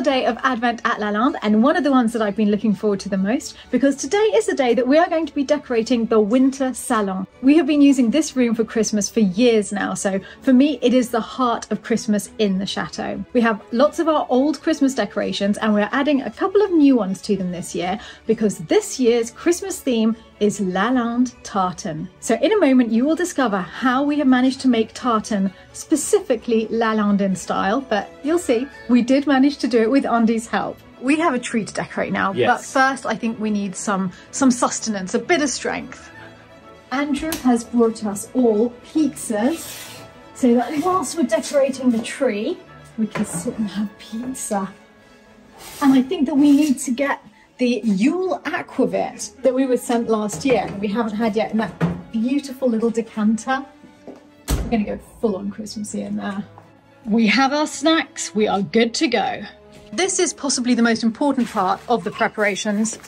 another day of Advent at La Lalande and one of the ones that I've been looking forward to the most because today is the day that we are going to be decorating the winter salon. We have been using this room for Christmas for years now, so for me it is the heart of Christmas in the chateau. We have lots of our old Christmas decorations and we're adding a couple of new ones to them this year because this year's Christmas theme is Lalande tartan. So in a moment you will discover how we have managed to make tartan specifically Lalande in style, but you'll see, we did manage to do it with Andy's help. We have a tree to decorate now, Yes. but first I think we need some, some sustenance, a bit of strength. Andrew has brought us all pizzas so that whilst we're decorating the tree, we can sit and have pizza. And I think that we need to get the Yule Aquavit that we were sent last year and we haven't had yet in that beautiful little decanter. We're going to go full on Christmassy in there. We have our snacks, we are good to go. This is possibly the most important part of the preparations.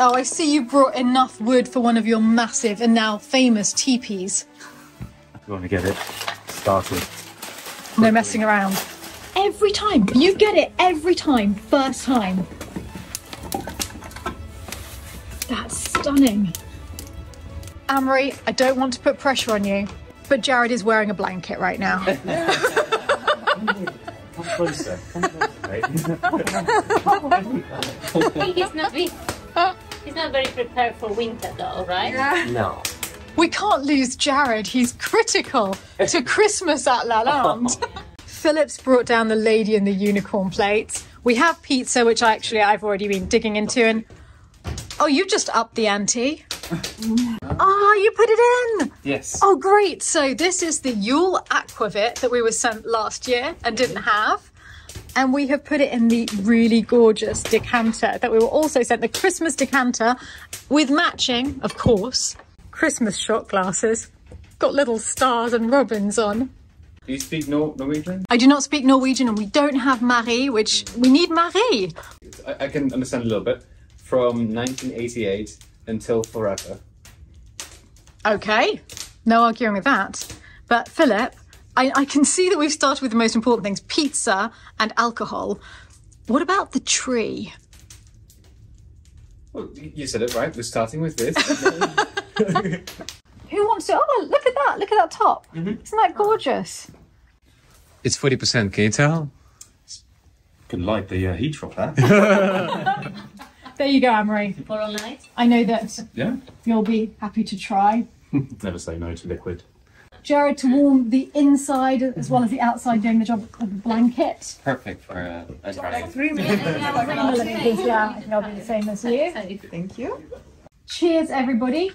Oh, I see you brought enough wood for one of your massive and now famous teepees. You want to get it started. No messing around. Every time. You get it every time. First time. That's stunning. Amory, I don't want to put pressure on you, but Jared is wearing a blanket right now. Come closer. Come closer, mate. I think he's not very, he's not very prepared for winter though, right? No. We can't lose Jared. He's critical to Christmas at La Lalande. Philip's brought down the lady and the unicorn plates. We have pizza, which I actually I've already been digging into, and oh, you've just upped the ante. Ah, you put it in. yes. Oh, great. So this is the Yule Aquavit that we were sent last year and didn't have. And we have put it in the really gorgeous decanter that we were also sent, the Christmas decanter with matching, of course, Christmas shot glasses. Got little stars and robins on. Do you speak Nor- Norwegian? I do not speak Norwegian and we don't have Marie, which we need Marie. I, I can understand a little bit. From 1988 until forever. Okay, no arguing with that. But Philip, I, I can see that we've started with the most important things pizza and alcohol. What about the tree? Well, you said it right. We're starting with this. Who wants to? Oh, look at that! Look at that top! Isn't that gorgeous? It's 40%, can you tell? Can light the uh, heat from that. There you go, Amory. For all night. I know that yeah. you'll be happy to try. Never say no to liquid. Jared to warm the inside as well as the outside, doing the job of the blanket. Perfect for uh, a dry. Three minutes, yeah, I think I'll do the same as you. Thank you. Cheers, everybody.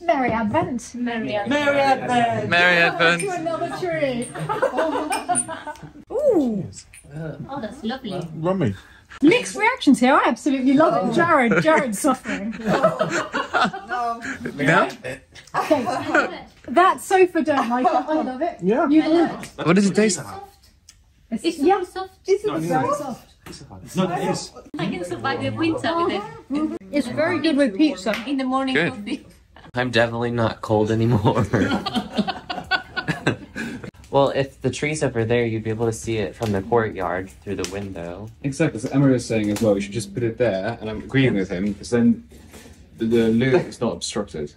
Merry Advent. Merry Advent. Merry Advent. Merry Advent. To another tree. Oh, that's lovely. Rummy. Mixed reactions here. I absolutely love it. Jared, Jared's suffering. Oh. No? Okay. That sofa don't like it. I love it. Yeah. You love it. What does it taste like? It's, It's yeah, so soft. it's very soft. No, it is. I can survive the winter with it. It's very good with pizza. In the morning Good. coffee. I'm definitely not cold anymore. well, if the tree's over there, you'd be able to see it from the courtyard through the window. exactly. So Emma was saying as well, we should just put it there, and I'm agreeing with him because then the, the loop is not obstructed.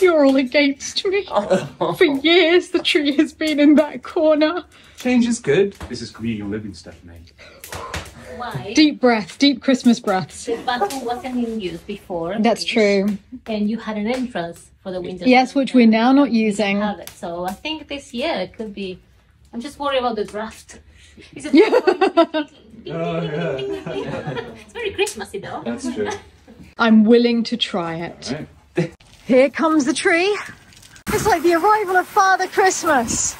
You're all against me. For years, the tree has been in that corner. Change is good. This is communal living stuff, mate. Why? Deep breath, deep Christmas breaths. The bathroom wasn't in use before. That's true. And you had an entrance for the winter. Yes, which we're now not using. have it. So I think this year it could be. I'm just worried about the draft. Is it? it's very Christmassy though. That's true. I'm willing to try it. Right. Here comes the tree. It's like the arrival of Father Christmas.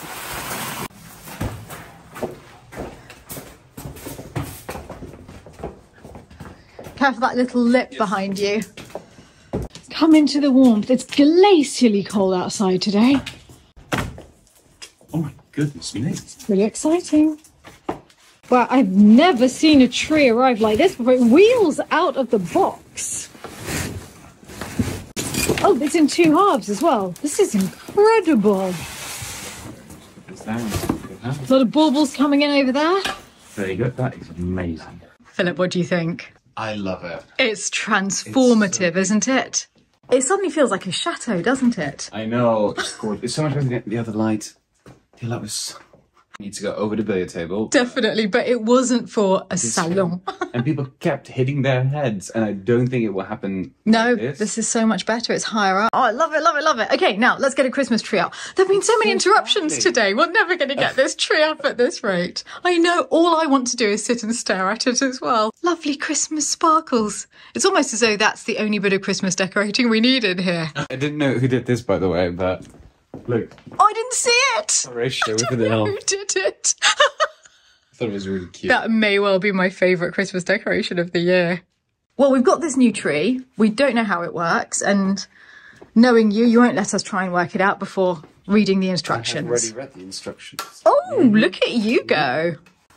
Careful that little lip behind you. Come into the warmth. It's glacially cold outside today. Oh my goodness me. Really exciting. Well, I've never seen a tree arrive like this before. It wheels out of the box. Oh, it's in two halves as well. This is incredible. It's down. A lot of baubles coming in over there. There you go. That is amazing. Philip, what do you think? I love it. It's transformative, isn't it? It suddenly feels like a chateau, doesn't it? I know. It's gorgeous. It's so much better than the other light. The light was. Need to go over the billiard table. Definitely, but it wasn't for a salon. and people kept hitting their heads, and I don't think it will happen. No, like this. this is so much better. It's higher up. Oh, I love it, love it, love it. Okay, now let's get a Christmas tree up. There have been so many interruptions today. We're never going to get this tree up at this rate. I know all I want to do is sit and stare at it as well. Lovely Christmas sparkles. It's almost as though that's the only bit of Christmas decorating we need in here. I didn't know who did this, by the way, but look, I didn't see it. Horatio with an Who did it? I thought it was really cute. That may well be my favourite Christmas decoration of the year. Well, we've got this new tree. We don't know how it works, and knowing you, you won't let us try and work it out before reading the instructions. I've already read the instructions. Oh, look at you go.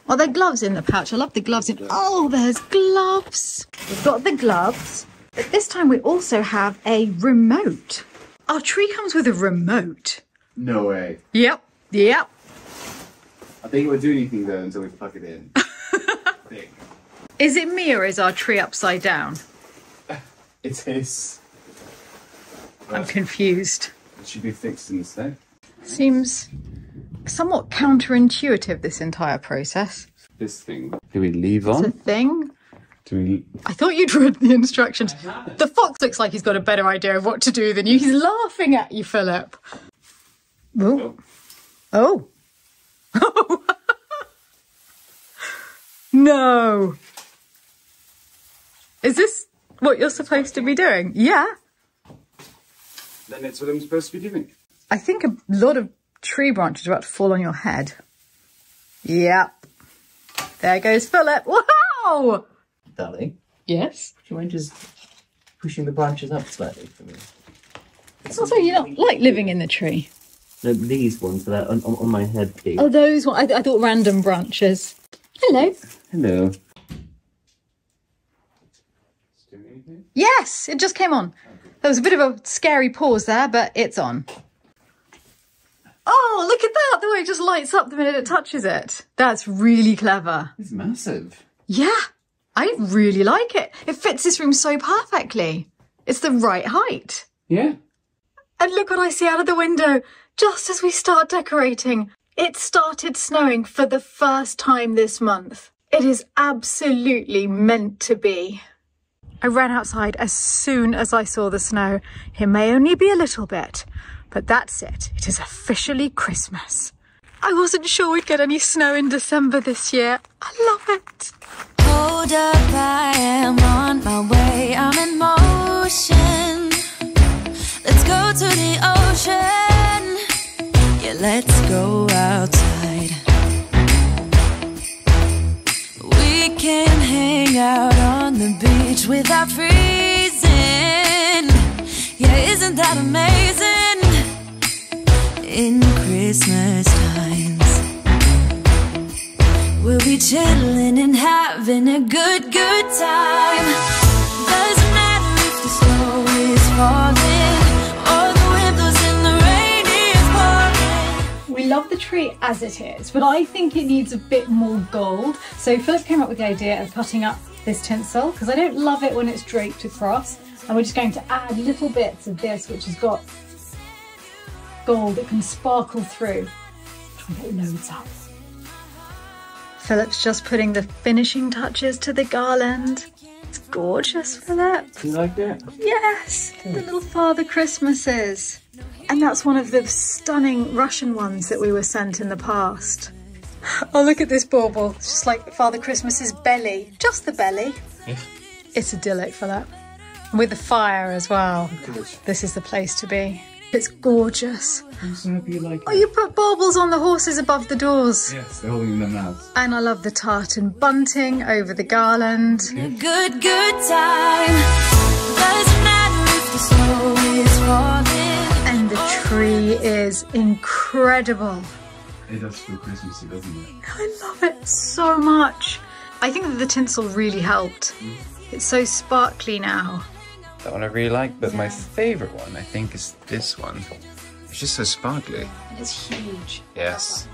Oh, there are gloves in the pouch. I love the gloves in. Oh, there's gloves. We've got the gloves, but this time we also have a remote. Our tree comes with a remote. No way. Yep, yep. I think it would do anything though until we plug it in. Is it me or is our tree upside down? It is. I'm confused. It should be fixed instead. Seems somewhat counterintuitive, this entire process. This thing. Do we leave It's a on? thing. We? I thought you'd read the instructions. The fox looks like he's got a better idea of what to do than you. He's laughing at you, Philip. Oh. Oh. no. Is this what you're supposed to be doing? Yeah. Then it's what I'm supposed to be doing. I think a lot of tree branches are about to fall on your head. Yep. There goes Philip. Wow! Darling, Yes. do you mind just pushing the branches up slightly for me? It's also you don't like living in the tree. No, these ones that are on, on, on my head, please. Oh, those one. I, I thought random branches. Hello. Hello. Yes, it just came on. There was a bit of a scary pause there, but it's on. Oh, look at that! The way it just lights up the minute it touches it. That's really clever. It's massive. Yeah, I really like it. It fits this room so perfectly. It's the right height. Yeah. And look what I see out of the window. Just as we start decorating, it started snowing for the first time this month. It is absolutely meant to be. I ran outside as soon as I saw the snow. It may only be a little bit, but that's it. It is officially Christmas. I wasn't sure we'd get any snow in December this year. I love it. Hold up, I am on my way. I'm in motion. Let's go to the ocean. Yeah, let's go outside. We can hang out on the beach without freezing. Yeah, isn't that amazing? In Christmas be chilling and having a good, good time. Doesn't matter if the snow is falling or the wind blows and the rain is pouring. We love the tree as it is, but I think it needs a bit more gold. So Philip came up with the idea of cutting up this tinsel because I don't love it when it's draped across. And we're just going to add little bits of this, which has got gold that can sparkle through. Try and get loads up. Philip's just putting the finishing touches to the garland. It's gorgeous, Philip. Do you like it? Yes, the little Father Christmases. And that's one of the stunning Russian ones that we were sent in the past. Oh, look at this bauble. It's just like Father Christmas's belly. Just the belly. It's idyllic, Philip. With the fire as well. This is the place to be. It's gorgeous. I'm so happy you like Oh, you put baubles on the horses above the doors. Yes, they're holding them out. And I love the tartan bunting over the garland. A good, good time. Doesn't matter if the snow is falling. And the tree is incredible. It does feel Christmassy, doesn't it? I love it so much. I think that the tinsel really helped. Hmm? It's so sparkly now. That one I really like, but my favorite one I think is this one. It's just so sparkly. It's huge. Yes.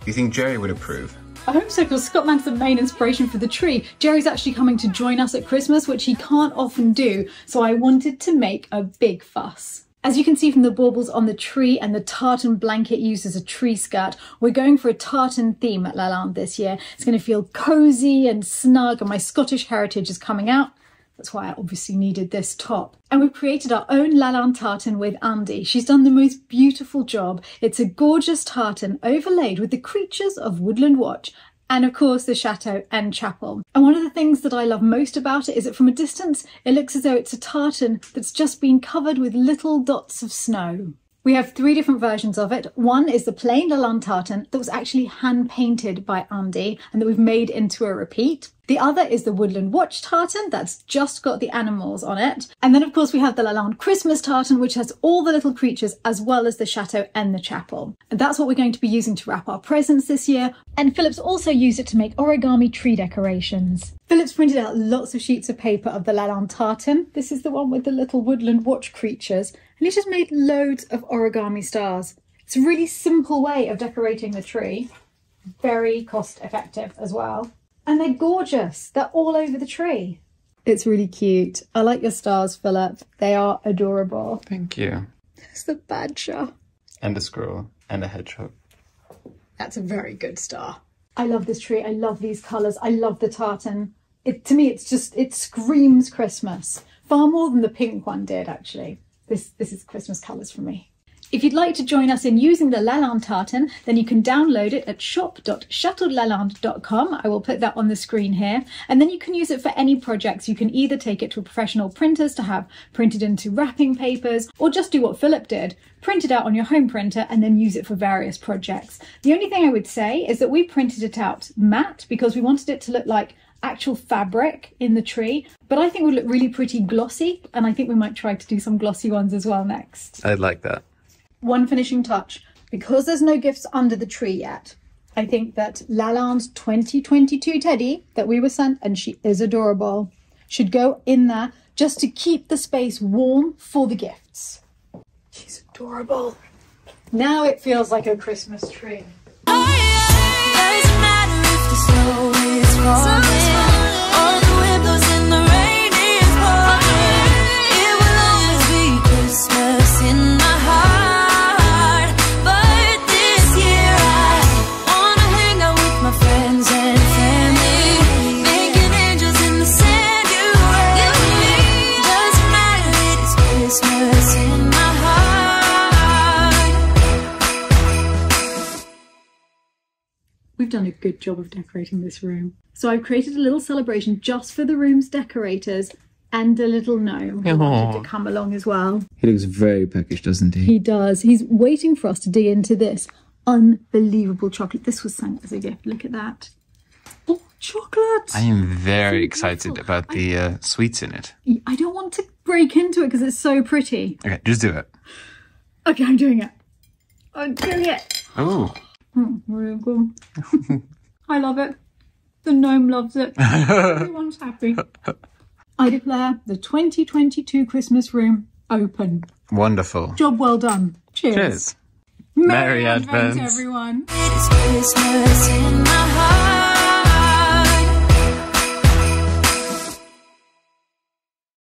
Do you think Jerry would approve? I hope so, because Scott the main inspiration for the tree. Jerry's actually coming to join us at Christmas, which he can't often do, so I wanted to make a big fuss. As you can see from the baubles on the tree and the tartan blanket used as a tree skirt, we're going for a tartan theme at Lalande this year. It's going to feel cosy and snug, and my Scottish heritage is coming out. That's why I obviously needed this top. And we've created our own Lalande tartan with Andy. She's done the most beautiful job. It's a gorgeous tartan overlaid with the creatures of Woodland Watch and of course the chateau and chapel. And one of the things that I love most about it is that from a distance it looks as though it's a tartan that's just been covered with little dots of snow. We have three different versions of it. One is the plain Lalande tartan that was actually hand painted by Andy and that we've made into a repeat. The other is the Woodland Watch tartan that's just got the animals on it. And then of course we have the Lalande Christmas tartan which has all the little creatures as well as the chateau and the chapel. And that's what we're going to be using to wrap our presents this year. And Philip's also used it to make origami tree decorations. Philip's printed out lots of sheets of paper of the Lalande tartan. This is the one with the little Woodland Watch creatures and he's just made loads of origami stars. It's a really simple way of decorating the tree, very cost effective as well. And they're gorgeous, they're all over the tree. It's really cute. I like your stars, Philip. They are adorable. Thank you. It's the badger. And a squirrel and a hedgehog. That's a very good star. I love this tree. I love these colours. I love the tartan. It, to me, it's just, it screams Christmas. Far more than the pink one did, actually. This, this is Christmas colours for me. If you'd like to join us in using the Lalande tartan, then you can download it at shop.chateaulalande.com. I will put that on the screen here. And then you can use it for any projects. You can either take it to a professional printers to have printed into wrapping papers, or just do what Philip did, print it out on your home printer and then use it for various projects. The only thing I would say is that we printed it out matte because we wanted it to look like actual fabric in the tree, but I think would look really pretty glossy, and I think we might try to do some glossy ones as well next. I'd like that. One finishing touch. Because there's no gifts under the tree yet, I think that Lalande's 2022 teddy that we were sent, and she is adorable, should go in there just to keep the space warm for the gifts. She's adorable. Now it feels like a Christmas tree. We've done a good job of decorating this room. So I've created a little celebration just for the room's decorators and a little gnome who wanted to come along as well. He looks very peckish, doesn't he? He does. He's waiting for us to dig into this unbelievable chocolate. This was sent as a gift. Look at that. Oh, chocolate! I am very excited about the uh, sweets in it. I don't want to break into it because it's so pretty. Okay, just do it. Okay, I'm doing it. I'm doing it. Oh, Hmm, really good. I love it. The gnome loves it. Everyone's happy. I declare the 2022 Christmas room open. wonderful. Job well done. Cheers. Cheers. Merry, Merry Advent, Advent. everyone.